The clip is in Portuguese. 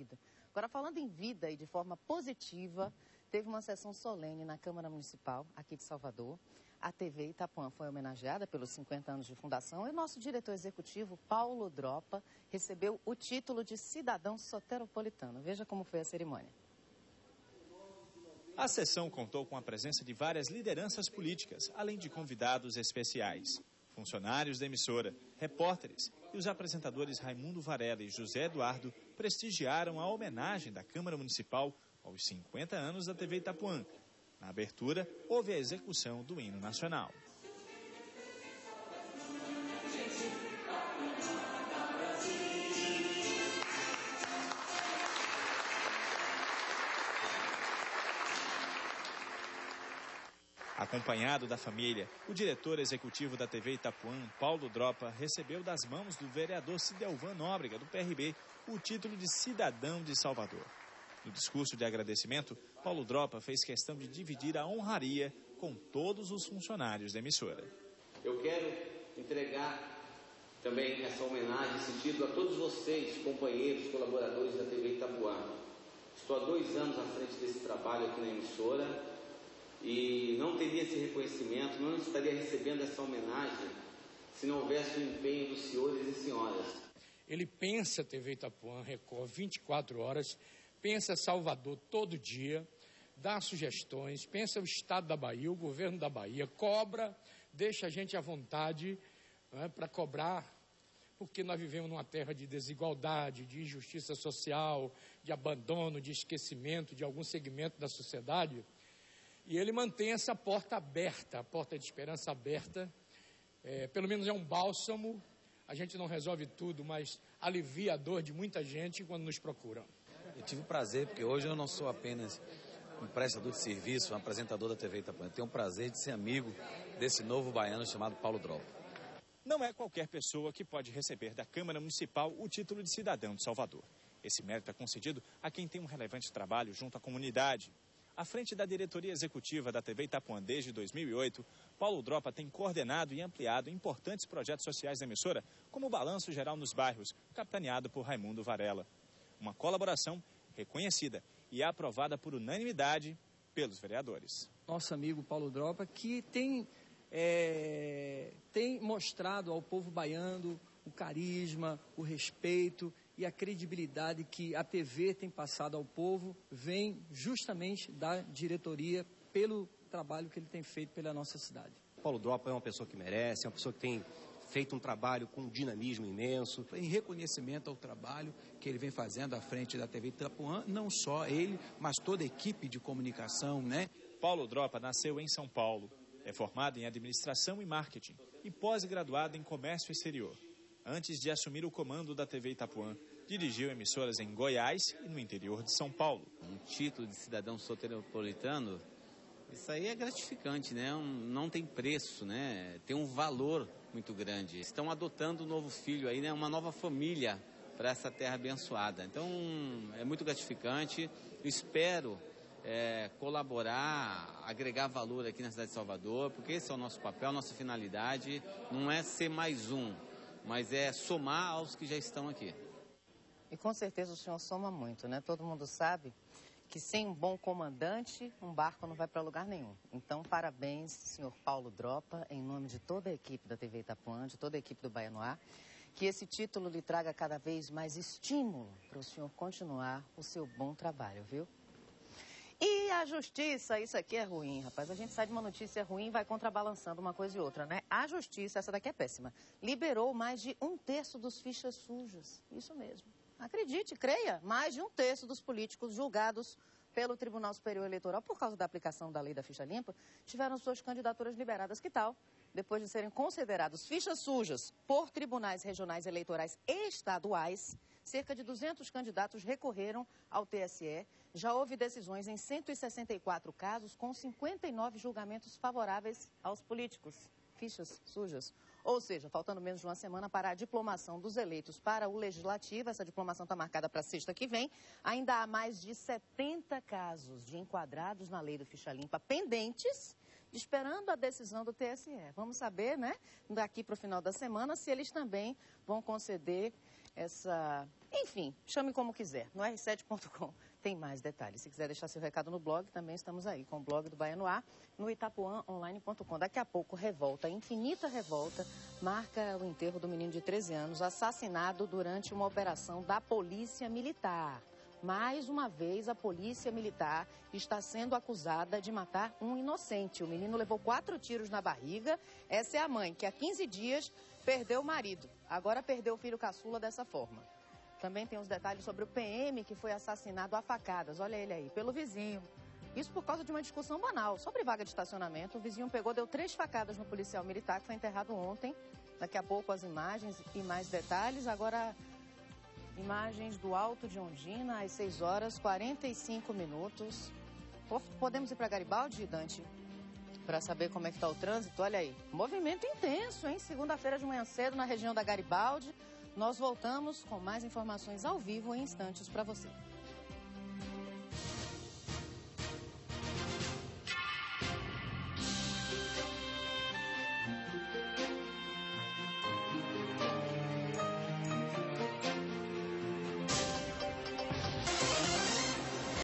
vida. Agora, falando em vida e de forma positiva, teve uma sessão solene na Câmara Municipal, aqui de Salvador. A TV Itapuã foi homenageada pelos 50 anos de fundação e o nosso diretor executivo, Paulo Dropa, recebeu o título de cidadão soteropolitano. Veja como foi a cerimônia. A sessão contou com a presença de várias lideranças políticas, além de convidados especiais. Funcionários da emissora, repórteres e os apresentadores Raimundo Varela e José Eduardo prestigiaram a homenagem da Câmara Municipal aos 50 anos da TV Itapuã, na abertura, houve a execução do hino nacional. Acompanhado da família, o diretor executivo da TV Itapuã, Paulo Dropa, recebeu das mãos do vereador Cidelvan Nóbrega, do PRB, o título de cidadão de Salvador. No discurso de agradecimento, Paulo Dropa fez questão de dividir a honraria com todos os funcionários da emissora. Eu quero entregar também essa homenagem, sentido a todos vocês, companheiros, colaboradores da TV Itapuã. Estou há dois anos à frente desse trabalho aqui na emissora e não teria esse reconhecimento, não estaria recebendo essa homenagem se não houvesse o empenho dos senhores e senhoras. Ele pensa TV Itapuã Record 24 horas pensa Salvador todo dia, dá sugestões, pensa o Estado da Bahia, o governo da Bahia, cobra, deixa a gente à vontade é, para cobrar, porque nós vivemos numa terra de desigualdade, de injustiça social, de abandono, de esquecimento de algum segmento da sociedade. E ele mantém essa porta aberta, a porta de esperança aberta. É, pelo menos é um bálsamo. A gente não resolve tudo, mas alivia a dor de muita gente quando nos procuram. Eu tive o prazer, porque hoje eu não sou apenas um prestador de serviço, um apresentador da TV Itapuã. Eu tenho o prazer de ser amigo desse novo baiano chamado Paulo Drop. Não é qualquer pessoa que pode receber da Câmara Municipal o título de cidadão de Salvador. Esse mérito é concedido a quem tem um relevante trabalho junto à comunidade. À frente da diretoria executiva da TV Itapuã desde 2008, Paulo Dropa tem coordenado e ampliado importantes projetos sociais da emissora, como o Balanço Geral nos Bairros, capitaneado por Raimundo Varela uma colaboração reconhecida e aprovada por unanimidade pelos vereadores. Nosso amigo Paulo Dropa, que tem, é, tem mostrado ao povo baiano o carisma, o respeito e a credibilidade que a TV tem passado ao povo, vem justamente da diretoria pelo trabalho que ele tem feito pela nossa cidade. Paulo Dropa é uma pessoa que merece, é uma pessoa que tem feito um trabalho com um dinamismo imenso. Em reconhecimento ao trabalho que ele vem fazendo à frente da TV Itapuã, não só ele, mas toda a equipe de comunicação, né? Paulo Dropa nasceu em São Paulo. É formado em administração e marketing e pós-graduado em comércio exterior. Antes de assumir o comando da TV Itapuã, dirigiu emissoras em Goiás e no interior de São Paulo. Um título de cidadão soteropolitano, isso aí é gratificante, né? não tem preço, né? Tem um valor muito grande. Estão adotando um novo filho aí, né? Uma nova família para essa terra abençoada. Então é muito gratificante. espero é, colaborar, agregar valor aqui na cidade de Salvador, porque esse é o nosso papel, nossa finalidade. Não é ser mais um, mas é somar aos que já estão aqui. E com certeza o senhor soma muito, né? Todo mundo sabe que sem um bom comandante, um barco não vai para lugar nenhum. Então, parabéns, senhor Paulo Dropa, em nome de toda a equipe da TV Itapuã, de toda a equipe do Baianoá, que esse título lhe traga cada vez mais estímulo para o senhor continuar o seu bom trabalho, viu? E a justiça, isso aqui é ruim, rapaz. A gente sai de uma notícia ruim e vai contrabalançando uma coisa e outra, né? A justiça, essa daqui é péssima, liberou mais de um terço dos fichas sujas. Isso mesmo. Acredite, creia, mais de um terço dos políticos julgados pelo Tribunal Superior Eleitoral por causa da aplicação da lei da ficha limpa tiveram suas candidaturas liberadas. Que tal? Depois de serem considerados fichas sujas por tribunais regionais eleitorais estaduais, cerca de 200 candidatos recorreram ao TSE. Já houve decisões em 164 casos, com 59 julgamentos favoráveis aos políticos. Fichas sujas. Ou seja, faltando menos de uma semana para a diplomação dos eleitos para o Legislativo, essa diplomação está marcada para sexta que vem, ainda há mais de 70 casos de enquadrados na lei do ficha limpa pendentes, esperando a decisão do TSE. Vamos saber, né, daqui para o final da semana, se eles também vão conceder essa. Enfim, chame como quiser. No r7.com tem mais detalhes. Se quiser deixar seu recado no blog, também estamos aí com o blog do Baiano A no itapuãonline.com. Daqui a pouco, revolta, infinita revolta, marca o enterro do menino de 13 anos assassinado durante uma operação da Polícia Militar. Mais uma vez, a Polícia Militar está sendo acusada de matar um inocente. O menino levou quatro tiros na barriga. Essa é a mãe, que há 15 dias perdeu o marido. Agora perdeu o filho caçula dessa forma. Também tem os detalhes sobre o PM que foi assassinado a facadas. Olha ele aí, pelo vizinho. Isso por causa de uma discussão banal sobre vaga de estacionamento. O vizinho pegou, deu três facadas no policial militar que foi enterrado ontem. Daqui a pouco as imagens e mais detalhes. Agora, imagens do Alto de Ondina às 6 horas 45 minutos. Podemos ir para Garibaldi, Dante? Para saber como é que está o trânsito? Olha aí, movimento intenso, hein? Segunda-feira de manhã cedo na região da Garibaldi. Nós voltamos com mais informações ao vivo em instantes para você.